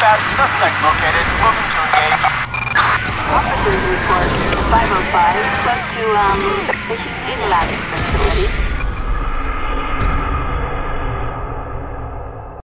Dispatch, Suspect located. Moving to engage. Officers report 505 went to um,